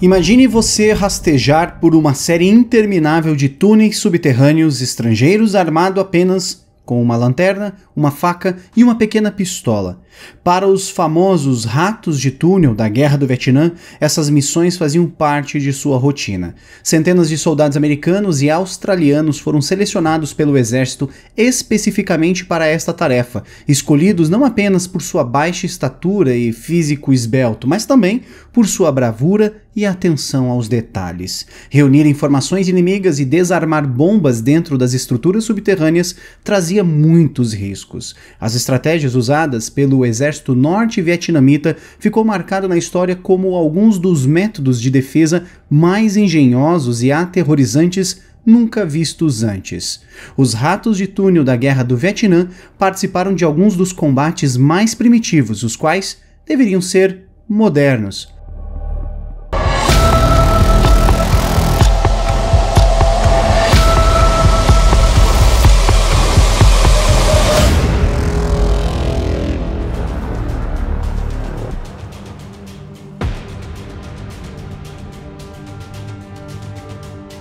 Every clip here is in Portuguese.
Imagine você rastejar por uma série interminável de túneis subterrâneos estrangeiros armado apenas com uma lanterna, uma faca e uma pequena pistola. Para os famosos ratos de túnel da Guerra do Vietnã, essas missões faziam parte de sua rotina. Centenas de soldados americanos e australianos foram selecionados pelo exército especificamente para esta tarefa, escolhidos não apenas por sua baixa estatura e físico esbelto, mas também por sua bravura e atenção aos detalhes. Reunir informações inimigas e desarmar bombas dentro das estruturas subterrâneas trazia muitos riscos. As estratégias usadas pelo exército norte-vietnamita ficou marcado na história como alguns dos métodos de defesa mais engenhosos e aterrorizantes nunca vistos antes. Os ratos de túnel da Guerra do Vietnã participaram de alguns dos combates mais primitivos, os quais deveriam ser modernos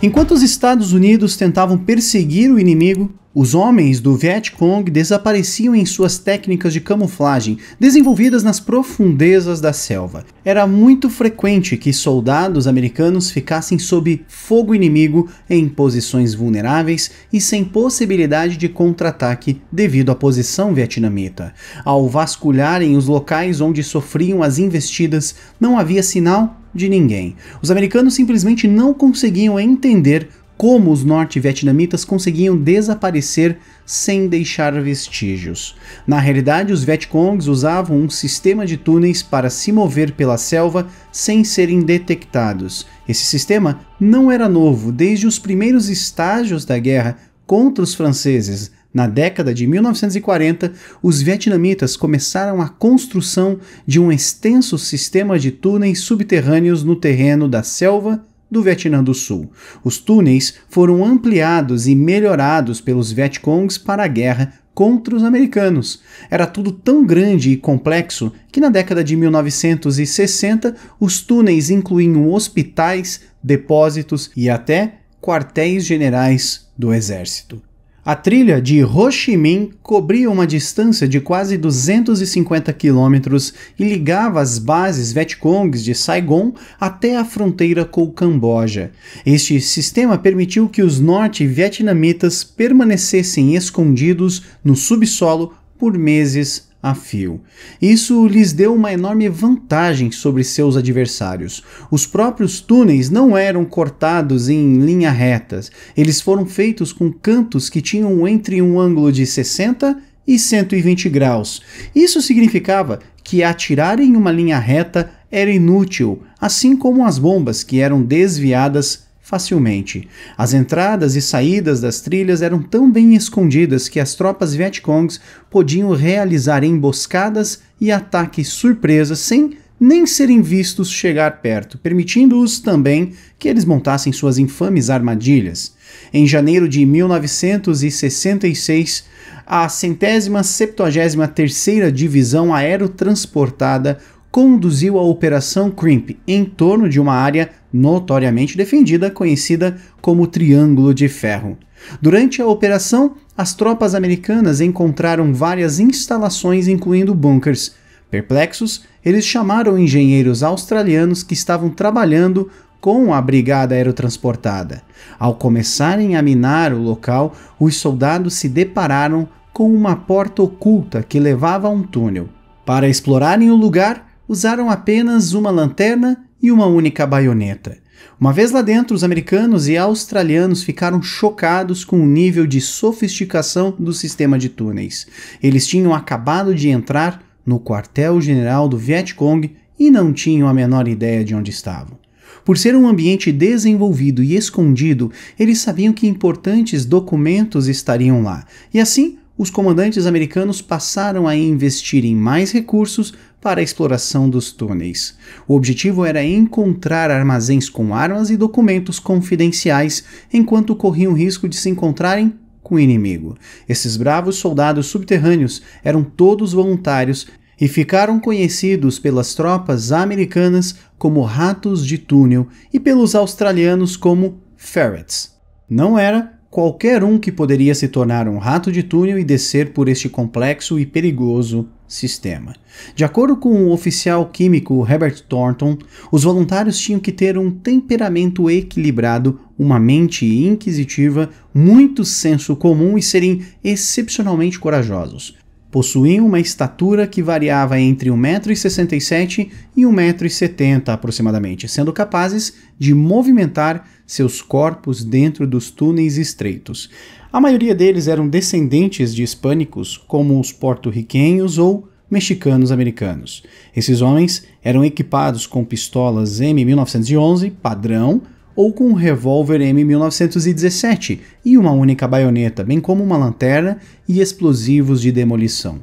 Enquanto os Estados Unidos tentavam perseguir o inimigo, os homens do Vietcong desapareciam em suas técnicas de camuflagem, desenvolvidas nas profundezas da selva. Era muito frequente que soldados americanos ficassem sob fogo inimigo em posições vulneráveis e sem possibilidade de contra-ataque devido à posição vietnamita. Ao vasculharem os locais onde sofriam as investidas, não havia sinal de ninguém. Os americanos simplesmente não conseguiam entender como os norte-vietnamitas conseguiam desaparecer sem deixar vestígios. Na realidade, os Vietcongs usavam um sistema de túneis para se mover pela selva sem serem detectados. Esse sistema não era novo desde os primeiros estágios da guerra contra os franceses, na década de 1940, os vietnamitas começaram a construção de um extenso sistema de túneis subterrâneos no terreno da selva do Vietnã do Sul. Os túneis foram ampliados e melhorados pelos Vietcongs para a guerra contra os americanos. Era tudo tão grande e complexo que na década de 1960 os túneis incluíam hospitais, depósitos e até quartéis generais do exército. A trilha de Ho Chi Minh cobria uma distância de quase 250 quilômetros e ligava as bases Vietcongs de Saigon até a fronteira com o Camboja. Este sistema permitiu que os norte-vietnamitas permanecessem escondidos no subsolo por meses a fio. Isso lhes deu uma enorme vantagem sobre seus adversários. Os próprios túneis não eram cortados em linha retas, eles foram feitos com cantos que tinham entre um ângulo de 60 e 120 graus. Isso significava que atirar em uma linha reta era inútil, assim como as bombas que eram desviadas facilmente. As entradas e saídas das trilhas eram tão bem escondidas que as tropas Vietcongs podiam realizar emboscadas e ataques surpresas sem nem serem vistos chegar perto, permitindo-os também que eles montassem suas infames armadilhas. Em janeiro de 1966, a centésima septuagésima terceira divisão aerotransportada conduziu a Operação Crimp em torno de uma área notoriamente defendida conhecida como Triângulo de Ferro. Durante a operação, as tropas americanas encontraram várias instalações, incluindo bunkers. Perplexos, eles chamaram engenheiros australianos que estavam trabalhando com a brigada aerotransportada. Ao começarem a minar o local, os soldados se depararam com uma porta oculta que levava a um túnel. Para explorarem o lugar, usaram apenas uma lanterna e uma única baioneta. Uma vez lá dentro, os americanos e australianos ficaram chocados com o nível de sofisticação do sistema de túneis. Eles tinham acabado de entrar no quartel-general do Vietcong e não tinham a menor ideia de onde estavam. Por ser um ambiente desenvolvido e escondido, eles sabiam que importantes documentos estariam lá, e assim os comandantes americanos passaram a investir em mais recursos para a exploração dos túneis. O objetivo era encontrar armazéns com armas e documentos confidenciais enquanto corriam risco de se encontrarem com o inimigo. Esses bravos soldados subterrâneos eram todos voluntários e ficaram conhecidos pelas tropas americanas como ratos de túnel e pelos australianos como ferrets. Não era qualquer um que poderia se tornar um rato de túnel e descer por este complexo e perigoso sistema. De acordo com o oficial químico Herbert Thornton, os voluntários tinham que ter um temperamento equilibrado, uma mente inquisitiva, muito senso comum e serem excepcionalmente corajosos. Possuíam uma estatura que variava entre 1,67m e 1,70m aproximadamente, sendo capazes de movimentar seus corpos dentro dos túneis estreitos. A maioria deles eram descendentes de hispânicos, como os porto-riquenhos ou mexicanos americanos. Esses homens eram equipados com pistolas M1911 padrão ou com um revólver M1917 e uma única baioneta, bem como uma lanterna e explosivos de demolição.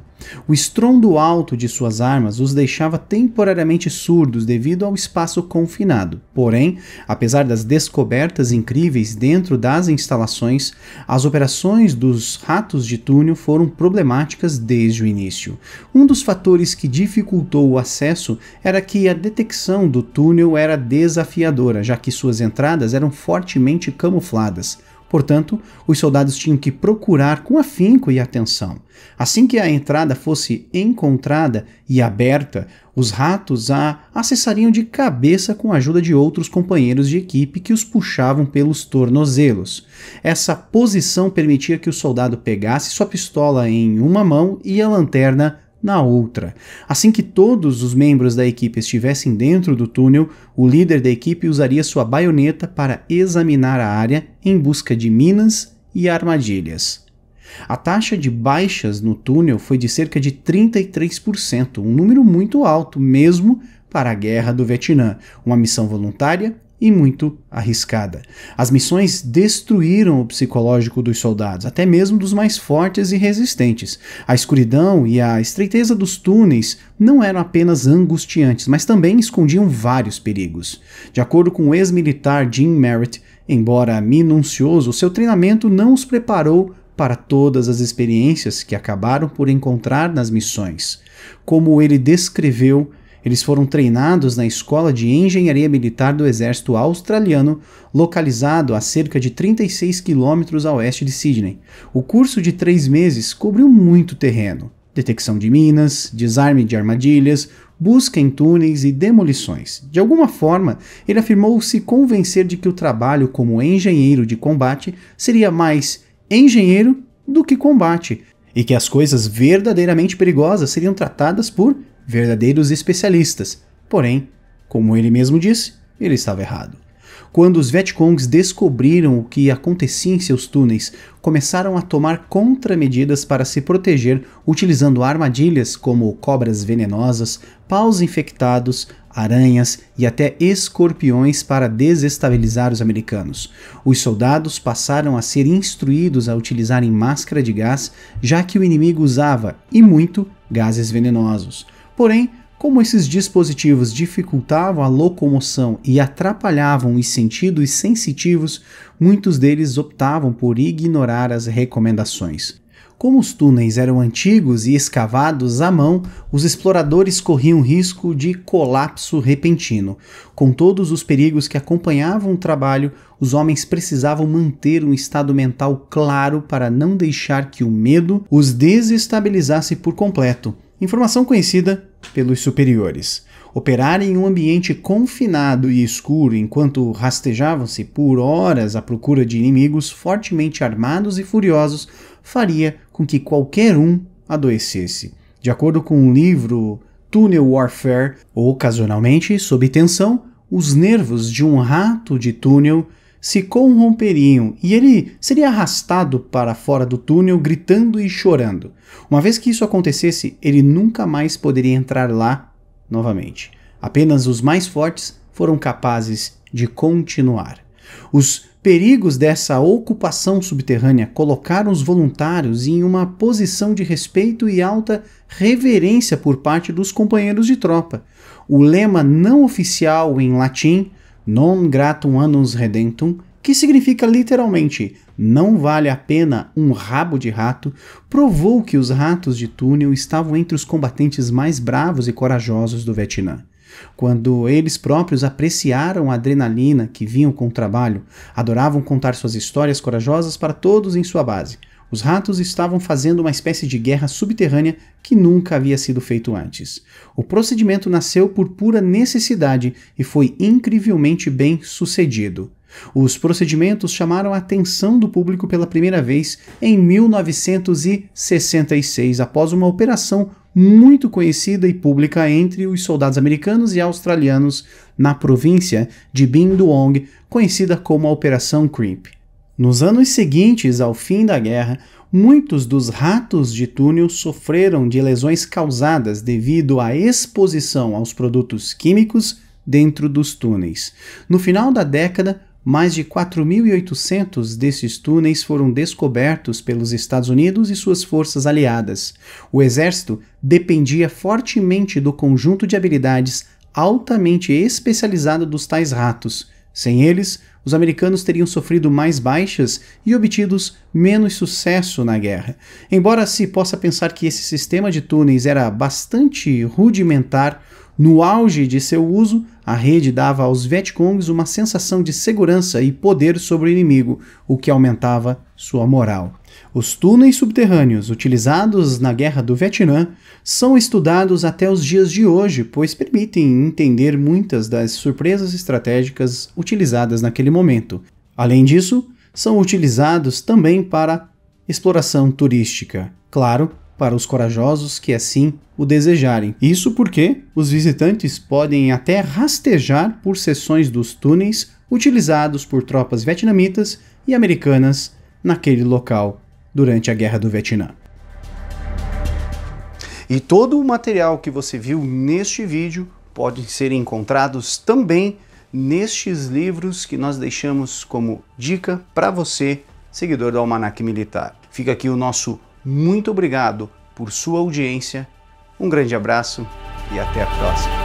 O estrondo alto de suas armas os deixava temporariamente surdos devido ao espaço confinado. Porém, apesar das descobertas incríveis dentro das instalações, as operações dos ratos de túnel foram problemáticas desde o início. Um dos fatores que dificultou o acesso era que a detecção do túnel era desafiadora, já que suas entradas eram fortemente camufladas. Portanto, os soldados tinham que procurar com afinco e atenção. Assim que a entrada fosse encontrada e aberta, os ratos a acessariam de cabeça com a ajuda de outros companheiros de equipe que os puxavam pelos tornozelos. Essa posição permitia que o soldado pegasse sua pistola em uma mão e a lanterna na outra. Assim que todos os membros da equipe estivessem dentro do túnel, o líder da equipe usaria sua baioneta para examinar a área em busca de minas e armadilhas. A taxa de baixas no túnel foi de cerca de 33%, um número muito alto mesmo para a Guerra do Vietnã, uma missão voluntária e muito arriscada. As missões destruíram o psicológico dos soldados, até mesmo dos mais fortes e resistentes. A escuridão e a estreiteza dos túneis não eram apenas angustiantes, mas também escondiam vários perigos. De acordo com o ex-militar Jim Merritt, embora minucioso, seu treinamento não os preparou para todas as experiências que acabaram por encontrar nas missões. Como ele descreveu, eles foram treinados na Escola de Engenharia Militar do Exército Australiano, localizado a cerca de 36 quilômetros a oeste de Sydney. O curso de três meses cobriu muito terreno: detecção de minas, desarme de armadilhas, busca em túneis e demolições. De alguma forma, ele afirmou se convencer de que o trabalho como engenheiro de combate seria mais engenheiro do que combate, e que as coisas verdadeiramente perigosas seriam tratadas por verdadeiros especialistas. Porém, como ele mesmo disse, ele estava errado. Quando os Vietcongs descobriram o que acontecia em seus túneis, começaram a tomar contramedidas para se proteger, utilizando armadilhas como cobras venenosas, paus infectados, aranhas e até escorpiões para desestabilizar os americanos. Os soldados passaram a ser instruídos a utilizarem máscara de gás, já que o inimigo usava, e muito, gases venenosos. Porém, como esses dispositivos dificultavam a locomoção e atrapalhavam os sentidos sensitivos, muitos deles optavam por ignorar as recomendações. Como os túneis eram antigos e escavados à mão, os exploradores corriam risco de colapso repentino. Com todos os perigos que acompanhavam o trabalho, os homens precisavam manter um estado mental claro para não deixar que o medo os desestabilizasse por completo Informação conhecida pelos superiores. Operar em um ambiente confinado e escuro enquanto rastejavam-se por horas à procura de inimigos fortemente armados e furiosos faria com que qualquer um adoecesse. De acordo com o livro Tunnel Warfare, ocasionalmente, sob tensão, os nervos de um rato de túnel se corromperiam e ele seria arrastado para fora do túnel gritando e chorando. Uma vez que isso acontecesse, ele nunca mais poderia entrar lá novamente. Apenas os mais fortes foram capazes de continuar. Os perigos dessa ocupação subterrânea colocaram os voluntários em uma posição de respeito e alta reverência por parte dos companheiros de tropa. O lema não oficial em latim non gratum annus redentum, que significa literalmente não vale a pena um rabo de rato, provou que os ratos de túnel estavam entre os combatentes mais bravos e corajosos do Vietnã. Quando eles próprios apreciaram a adrenalina que vinham com o trabalho, adoravam contar suas histórias corajosas para todos em sua base. Os ratos estavam fazendo uma espécie de guerra subterrânea que nunca havia sido feito antes. O procedimento nasceu por pura necessidade e foi incrivelmente bem sucedido. Os procedimentos chamaram a atenção do público pela primeira vez em 1966, após uma operação muito conhecida e pública entre os soldados americanos e australianos na província de Binh Duong, conhecida como a Operação Creep. Nos anos seguintes ao fim da guerra, muitos dos ratos de túnel sofreram de lesões causadas devido à exposição aos produtos químicos dentro dos túneis. No final da década, mais de 4.800 desses túneis foram descobertos pelos Estados Unidos e suas forças aliadas. O exército dependia fortemente do conjunto de habilidades altamente especializado dos tais ratos. Sem eles, os americanos teriam sofrido mais baixas e obtidos menos sucesso na guerra. Embora se possa pensar que esse sistema de túneis era bastante rudimentar, no auge de seu uso, a rede dava aos Vietcongs uma sensação de segurança e poder sobre o inimigo, o que aumentava sua moral. Os túneis subterrâneos utilizados na Guerra do Vietnã são estudados até os dias de hoje, pois permitem entender muitas das surpresas estratégicas utilizadas naquele momento. Além disso, são utilizados também para exploração turística. Claro, para os corajosos que assim o desejarem. Isso porque os visitantes podem até rastejar por seções dos túneis utilizados por tropas vietnamitas e americanas naquele local durante a Guerra do Vietnã. E todo o material que você viu neste vídeo pode ser encontrados também nestes livros que nós deixamos como dica para você, seguidor do Almanac Militar. Fica aqui o nosso muito obrigado por sua audiência, um grande abraço e até a próxima.